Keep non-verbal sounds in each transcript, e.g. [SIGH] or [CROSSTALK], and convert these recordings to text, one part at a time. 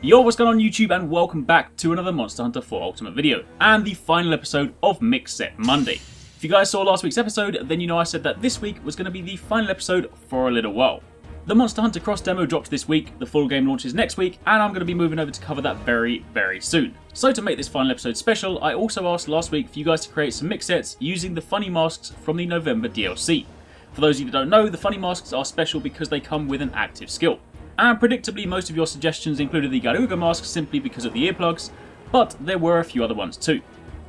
Yo, what's going on YouTube and welcome back to another Monster Hunter 4 Ultimate video, and the final episode of Mix Set Monday. If you guys saw last week's episode, then you know I said that this week was going to be the final episode for a little while. The Monster Hunter Cross demo dropped this week, the full game launches next week, and I'm going to be moving over to cover that very, very soon. So to make this final episode special, I also asked last week for you guys to create some mix sets using the funny masks from the November DLC. For those of you that don't know, the funny masks are special because they come with an active skill and predictably most of your suggestions included the Garuga mask simply because of the earplugs, but there were a few other ones too.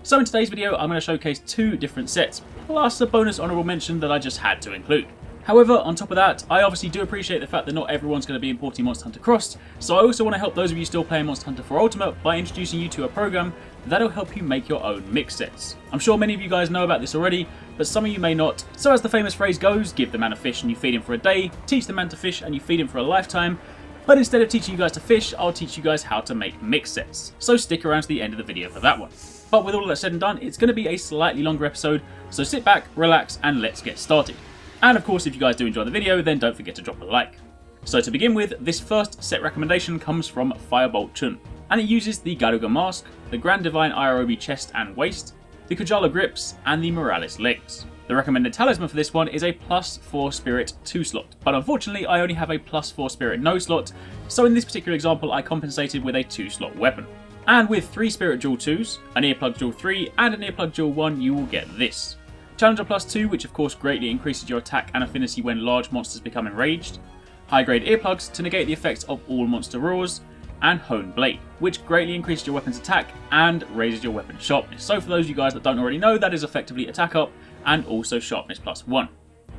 So in today's video I'm going to showcase two different sets, plus a bonus honourable mention that I just had to include. However, on top of that, I obviously do appreciate the fact that not everyone's going to be importing Monster Hunter Cross, so I also want to help those of you still playing Monster Hunter 4 Ultimate by introducing you to a program that'll help you make your own mix sets. I'm sure many of you guys know about this already, but some of you may not. So as the famous phrase goes, give the man a fish and you feed him for a day, teach the man to fish and you feed him for a lifetime, but instead of teaching you guys to fish, I'll teach you guys how to make mix sets. So stick around to the end of the video for that one. But with all that said and done, it's going to be a slightly longer episode, so sit back, relax, and let's get started. And of course, if you guys do enjoy the video, then don't forget to drop a like. So to begin with, this first set recommendation comes from Firebolt Chun, and it uses the Garuga Mask, the Grand Divine Irobi chest and waist, the Kujala grips, and the Morales legs. The recommended talisman for this one is a plus 4 spirit 2 slot, but unfortunately I only have a plus 4 spirit no slot, so in this particular example I compensated with a 2 slot weapon. And with 3 spirit jewel 2s, an earplug jewel 3, and an earplug jewel 1 you will get this. Challenger plus 2, which of course greatly increases your attack and affinity when large monsters become enraged. High grade earplugs to negate the effects of all monster roars. And Honed Blade, which greatly increases your weapon's attack and raises your weapon's sharpness. So for those of you guys that don't already know, that is effectively attack up and also sharpness plus 1.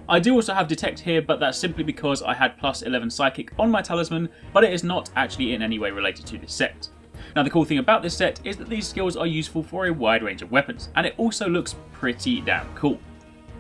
I do also have Detect here, but that's simply because I had plus 11 Psychic on my talisman, but it is not actually in any way related to this set. Now the cool thing about this set is that these skills are useful for a wide range of weapons, and it also looks pretty damn cool.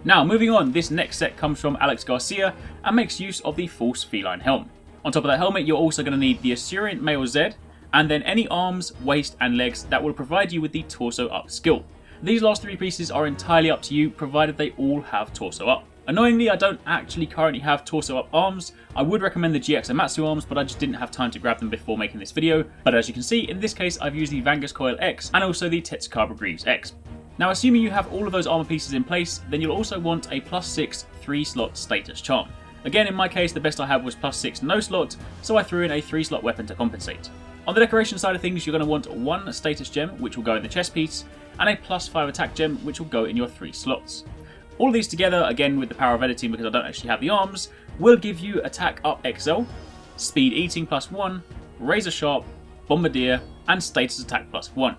Now moving on, this next set comes from Alex Garcia and makes use of the False Felyne Helm. On top of that helmet you're also going to need the Asurient Mail Z, and then any arms, waist and legs that will provide you with the Torso Up skill. These last three pieces are entirely up to you, provided they all have Torso Up. Annoyingly, I don't actually currently have torso up arms. I would recommend the GX Amatsu arms, but I just didn't have time to grab them before making this video. But as you can see, in this case, I've used the Vangis Coil X and also the Tetsukawa Greaves X. Now, assuming you have all of those armor pieces in place, then you'll also want a plus 6 3 slot status charm. Again, in my case, the best I had was plus 6 no slot, so I threw in a 3 slot weapon to compensate. On the decoration side of things, you're going to want one status gem, which will go in the chest piece, and a plus 5 attack gem, which will go in your 3 slots. All of these together, again with the power of editing because I don't actually have the arms, will give you Attack Up XL, Speed Eating plus 1, Razor Sharp, Bombardier, and Status Attack plus 1.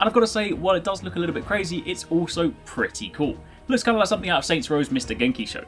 And I've got to say, while it does look a little bit crazy, it's also pretty cool. It looks kind of like something out of Saints Row's Mr. Genki show.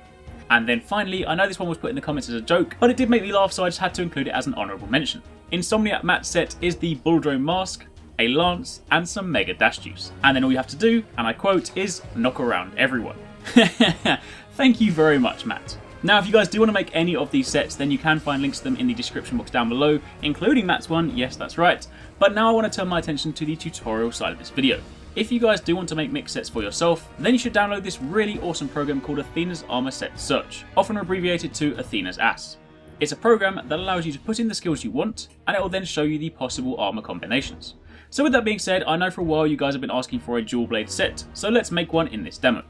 And then finally, I know this one was put in the comments as a joke, but it did make me laugh so I just had to include it as an honourable mention. InsomniaMatt set is the Bulldrome Mask, a lance, and some Mega Dash Juice. And then all you have to do, and I quote, is knock around everyone. [LAUGHS] Thank you very much, Matt. Now, if you guys do want to make any of these sets, then you can find links to them in the description box down below, including Matt's one, yes, that's right. But now I want to turn my attention to the tutorial side of this video. If you guys do want to make mix sets for yourself, then you should download this really awesome program called Athena's Armor Set Search, often abbreviated to Athena's Ass. It's a program that allows you to put in the skills you want, and it will then show you the possible armor combinations. So with that being said, I know for a while you guys have been asking for a dual blade set, so let's make one in this demo.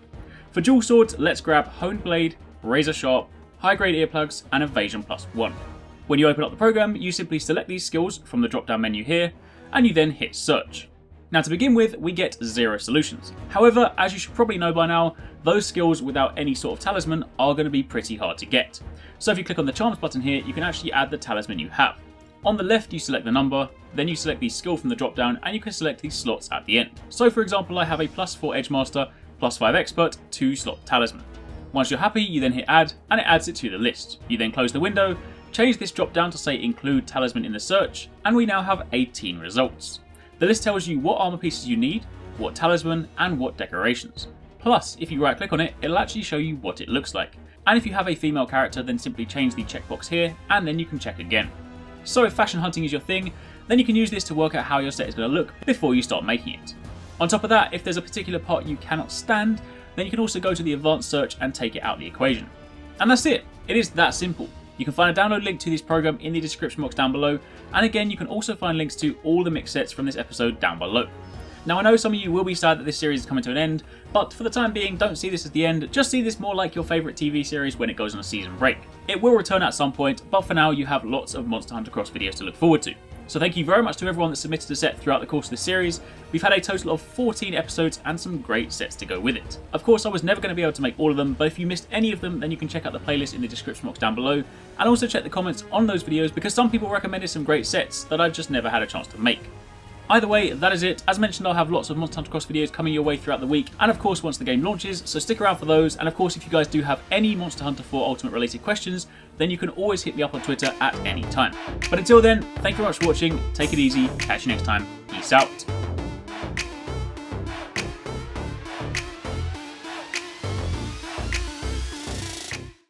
For dual swords, let's grab Honed Blade, Razor Sharp, High Grade Earplugs, and Evasion plus 1. When you open up the program, you simply select these skills from the drop down menu here, and you then hit search. Now to begin with, we get zero solutions. However, as you should probably know by now, those skills without any sort of talisman are going to be pretty hard to get. So if you click on the charms button here, you can actually add the talisman you have. On the left, you select the number, then you select the skill from the drop down, and you can select these slots at the end. So for example, I have a plus 4 Edge Master plus 5 expert, 2 slot talisman. Once you're happy, you then hit add, and it adds it to the list. You then close the window, change this drop down to say include talisman in the search, and we now have 18 results. The list tells you what armor pieces you need, what talisman, and what decorations. Plus, if you right click on it, it'll actually show you what it looks like. And if you have a female character, then simply change the checkbox here, and then you can check again. So if fashion hunting is your thing, then you can use this to work out how your set is going to look before you start making it. On top of that, if there's a particular part you cannot stand, then you can also go to the advanced search and take it out of the equation. And that's it. It is that simple. You can find a download link to this program in the description box down below, and again, you can also find links to all the mix sets from this episode down below. Now, I know some of you will be sad that this series is coming to an end, but for the time being, don't see this as the end, just see this more like your favourite TV series when it goes on a season break. It will return at some point, but for now, you have lots of Monster Hunter Cross videos to look forward to. So thank you very much to everyone that submitted a set throughout the course of this series. We've had a total of 14 episodes and some great sets to go with it. Of course, I was never going to be able to make all of them, but if you missed any of them, then you can check out the playlist in the description box down below, and also check the comments on those videos because some people recommended some great sets that I've just never had a chance to make. Either way, that is it. As mentioned, I'll have lots of Monster Hunter Cross videos coming your way throughout the week, and of course once the game launches, so stick around for those, and of course if you guys do have any Monster Hunter 4 Ultimate related questions, then you can always hit me up on Twitter at any time. But until then, thank you very much for watching, take it easy, catch you next time, peace out.